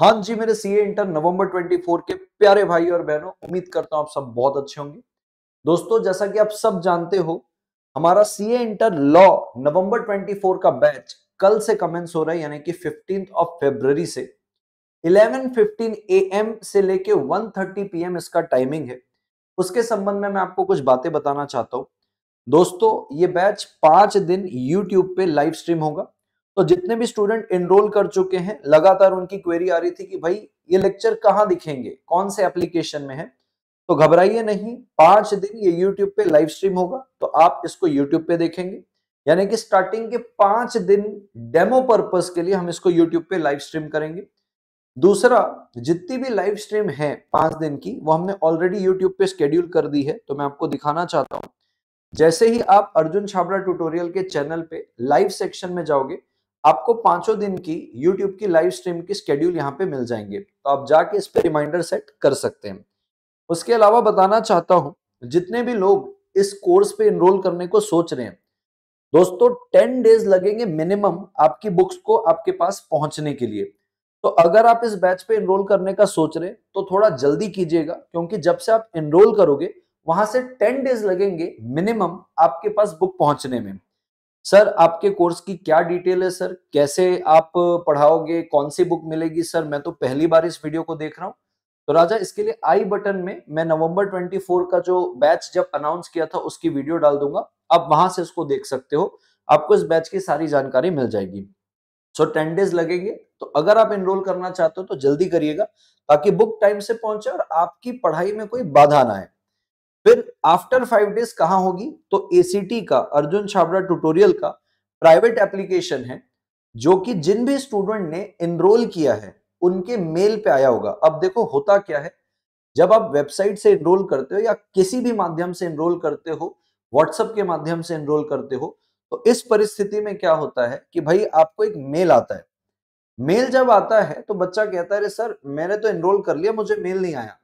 हाँ जी, मेरे CA inter नवंबर 24 के प्यारे भाई और बहनों, उम्मीद करता हूँ आप सब बहुत अच्छे होंगे। दोस्तों, जैसा कि आप सब जानते हो, हमारा सीए इंटर लॉ नवंबर 24 का बैच कल से कमेंस हो रहा है, यानी कि फिफ्टींथ ऑफ़ फेब्रवरी से। 11:15 एएम से लेके 1:30 पीएम इसका टाइमिंग है। उसके संबंध में मैं आपको कुछ बातें बताना चाहता हूँ। दोस्तों, ये बैच पाँच दिन यूट्यूब पे लाइव स्ट्रीम होगा। तो जितने भी स्टूडेंट एनरोल कर चुके हैं, लगातार उनकी क्वेरी आ रही थी कि भाई, ये लेक्चर कहाँ दिखेंगे? कौन से एप्लीकेशन में है? तो घबराइए नहीं, पाँच दिन ये यूट्यूब पे लाइव स्ट्रीम होगा तो आप इसको यूट्यूब पे देखेंगे। यानी कि स्टार्टिंग के पाँच दिन डेमो पर्पस के लिए हम इसको यूट्यूब पे लाइव स्ट्रीम करेंगे। दूसरा, जितनी भी लाइव स्ट्रीम है पाँच दिन की, वो हमने ऑलरेडी यूट्यूब पे स्केड्यूल कर दी है तो मैं आपको दिखाना चाहता हूँ। जैसे ही आप अर्जुन छाबड़ा ट्यूटोरियल के चैनल पे लाइव सेक्शन में जाओगे आपको पाँचों दिन की यूट्यूब की लाइव स्ट्रीम की स्केड्यूल यहाँ पे मिल जाएँगे। तो आप जाके इस पे रिमाइंडर सेट कर सकते हैं। उसके अलावा बताना चाहता हूँ, जितने भी लोग इस कोर्स पे एनरोल करने को सोच रहे हैं, दोस्तों टेन डेज़ लगेंगे मिनिमम आपकी बुक्स को आपके पास पहुँचने के लिए। तो अगर आप इस बैच पे एनरोल करने का सोच रहे हैं तो थोड़ा जल्दी कीजिएगा, क्योंकि जब से आप इनरोल करोगे, वहाँ से टेन डेज़ लगेंगे मिनिमम आपके पास बुक पहुँचने में। सर, आपके कोर्स की क्या डिटेल है सर? कैसे आप पढ़ाओगे? कौन सी बुक मिलेगी सर? मैं तो पहली बार इस वीडियो को देख रहा हूँ। तो राजा, इसके लिए आई बटन में मैं नवंबर 24 का जो बैच जब अनाउंस किया था, उसकी वीडियो डाल दूँगा। आप वहाँ से उसको देख सकते हो। आपको इस बैच की सारी जानकारी मिल जाएगी। सो टेन डेज़ लगेंगे। तो अगर आप एनरोल करना चाहते हो तो जल्दी करिएगा, ताकि बुक टाइम से पहुँचे और आपकी पढ़ाई में कोई बाधा ना आए। फिर आफ्टर फाइव डेज़ कहाँ होगी? तो एसीटी का, अर्जुन छाबड़ा ट्यूटोरियल का प्राइवेट एप्लीकेशन है, जो कि जिन भी स्टूडेंट ने एनरोल किया है, उनके मेल पे आया होगा। अब देखो होता क्या है? जब आप वेबसाइट से एनरोल करते हो या किसी भी माध्यम से एनरोल करते हो व्हाट्सएप के माध्यम से एनरोल करते हो तो इस परिस्थिति में क्या होता है कि भाई आपको एक मेल आता है। मेल जब आता है तो बच्चा कहता है सर, मैंने तो एनरोल कर लिया, मुझे मेल नहीं आया।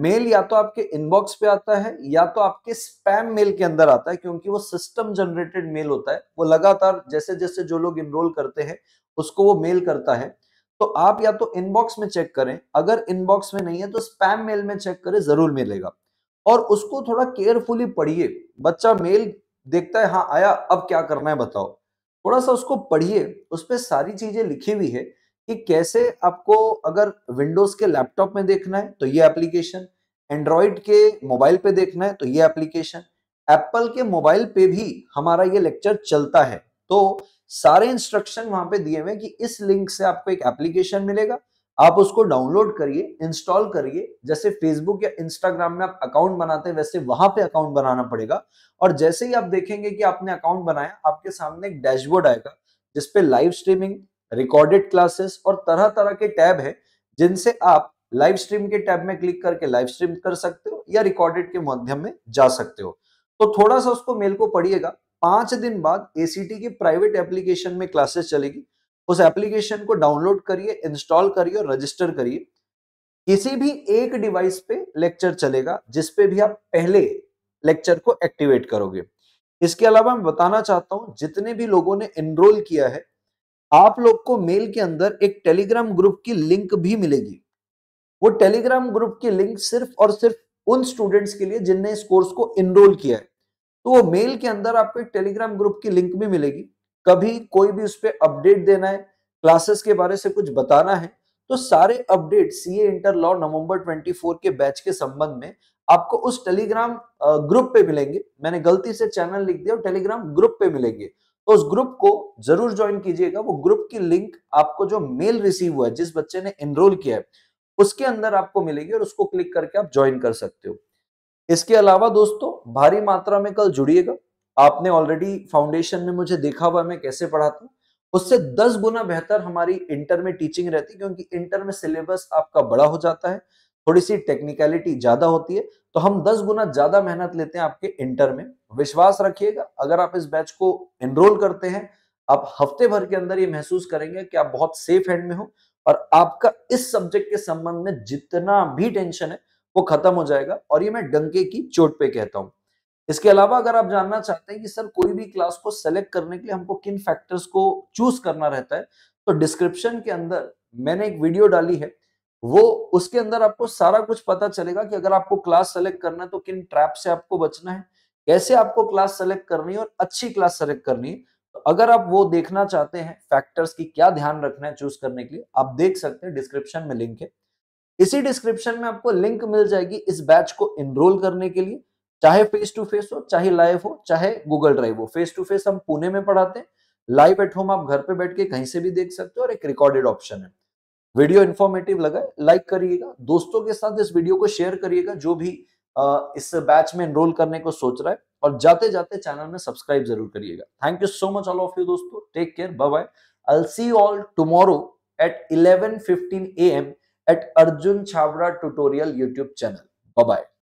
मेल या तो आपके इनबॉक्स पे आता है या तो आपके स्पैम मेल के अंदर आता है, क्योंकि वो सिस्टम जनरेटेड मेल होता है। वो लगातार जैसे जैसे जो लोग इनरोल करते हैं, उसको वो मेल करता है। तो आप या तो इनबॉक्स में चेक करें। अगर इनबॉक्स में नहीं है तो स्पैम मेल में चेक करें, ज़रूर मिलेगा। और उसको थोड़ा केयरफुली पढ़िए। बच्चा मेल देखता है हाँ आया, अब क्या करना है, बताओ। थोड़ा सा उसको पढ़िए। उस पर सारी चीज़ें लिखी हुई है। कि कैसे आपको अगर विंडोज़ के लैपटॉप में देखना है तो ये एप्लीकेशन एंड्रॉइड के मोबाइल पे देखना है तो ये एप्लीकेशन एप्पल के मोबाइल पे भी हमारा ये लेक्चर चलता है। तो सारे इंस्ट्रक्शन वहाँ पे दिए हुए कि इस लिंक से आपको एक एप्लीकेशन मिलेगा। आप उसको डाउनलोड करिए इंस्टॉल करिए। जैसे फेसबुक या इंस्टाग्राम में आप अकाउंट बनाते हैं, वैसे वहाँ पे अकाउंट बनाना पड़ेगा। और जैसे ही आप देखेंगे कि आपने अकाउंट बनाया, आपके सामने एक डैशबोर्ड आएगा, जिसपे लाइव स्ट्रीमिंग रिकॉर्डेड क्लासेस और तरह तरह के टैब है, जिनसे आप लाइव स्ट्रीम के टैब में क्लिक करके लाइव स्ट्रीम कर सकते हो या रिकॉर्डेड के माध्यम में जा सकते हो। तो थोड़ा सा उसको मेल को पढ़िएगा। पाँच दिन बाद एसीटी की प्राइवेट एप्लीकेशन में क्लासेस चलेगी। उस एप्लीकेशन को डाउनलोड करिए इंस्टॉल करिए और रजिस्टर करिए। किसी भी एक डिवाइस पे लेक्चर चलेगा जिसपे भी आप पहले लेक्चर को एक्टिवेट करोगे। इसके अलावा मैं बताना चाहता हूँ, जितने भी लोगों ने एनरोल किया है आप लोग को मेल के अंदर एक टेलीग्राम ग्रुप की लिंक भी मिलेगी। वो टेलीग्राम ग्रुप की लिंक सिर्फ़ और सिर्फ़ उन स्टूडेंट्स के लिए जिनने इस कोर्स को इनरोल किया है। तो वो मेल के अंदर आपको एक टेलीग्राम ग्रुप की लिंक भी मिलेगी। कभी कोई भी उस पर अपडेट देना है, क्लासेस के बारे से कुछ बताना है तो सारे update C A inter law नवंबर 24 के बैच के संबंध में आपको उस टेलीग्राम ग्रुप पे मिलेंगे। मैंने गलती से चैनल लिख दिया और टेलीग्राम ग्रुप पे मिलेंगे। तो उस ग्रुप को ज़रूर ज्वाइन कीजिएगा। वो ग्रुप की लिंक आपको जो मेल रिसीव हुआ है, जिस बच्चे ने एनरोल किया है, उसके अंदर आपको मिलेगी और उसको क्लिक करके आप ज्वाइन कर सकते हो। इसके अलावा दोस्तों, भारी मात्रा में कल जुड़िएगा। आपने ऑलरेडी फाउंडेशन में मुझे देखा हुआ मैं कैसे पढ़ाता हूँ। उससे दस गुना बेहतर हमारी इंटर में टीचिंग रहती है, क्योंकि इंटर में सिलेबस आपका बड़ा हो जाता है। थोड़ी सी टेक्निकलिटी ज़्यादा होती है तो हम दस गुना ज़्यादा मेहनत लेते हैं आपके इंटर में। विश्वास रखिएगा, अगर आप इस बैच को एनरोल करते हैं, आप हफ़्ते भर के अंदर ये महसूस करेंगे कि आप बहुत सेफ़ हैंड में हो और आपका इस सब्जेक्ट के संबंध में जितना भी टेंशन है, वो खत्म हो जाएगा। और ये मैं डंके की चोट पे कहता हूँ। इसके अलावा अगर आप जानना चाहते हैं कि सर कोई भी क्लास को सेलेक्ट करने के लिए हमको किन फैक्टर्स को चूज़ करना रहता है तो डिस्क्रिप्शन के अंदर मैंने एक वीडियो डाली है वो उसके अंदर आपको सारा कुछ पता चलेगा कि अगर आपको क्लास सेलेक्ट करना है तो किन ट्रैप से आपको बचना है, कैसे आपको क्लास सेलेक्ट करनी है और अच्छी क्लास सेलेक्ट करनी है। तो अगर आप वो देखना चाहते हैं फैक्टर्स की क्या ध्यान रखना है चूज़ करने के लिए, आप देख सकते हैं डिस्क्रिप्शन में लिंक है। इसी डिस्क्रिप्शन में आपको लिंक मिल जाएगी इस बैच को इनरोल करने के लिए, चाहे फेस टू फेस हो, चाहे लाइव हो, चाहे गूगल ड्राइव हो। फेस टू फेस हम पुणे में पढ़ाते हैं लाइव एट होम आप घर पे बैठ के कहीं से भी देख सकते हो और एक रिकॉर्डेड ऑप्शन है। वीडियो इन्फॉर्मेटिव लगा लाइक करिएगा, दोस्तों के साथ इस वीडियो को शेयर करिएगा, जो भी इस बैच में एनरोल करने को सोच रहा है, और जाते जाते चैनल में सब्सक्राइब ज़रूर करिएगा। Thank you so much all of you दोस्तों take care bye bye I see all tomorrow at 11:15 AM at Arjun Chhawra tutorial YouTube channel bye bye